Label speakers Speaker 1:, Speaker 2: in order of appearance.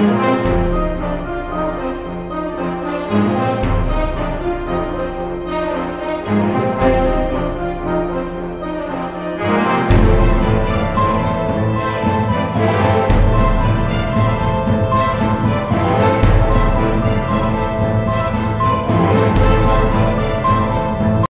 Speaker 1: Música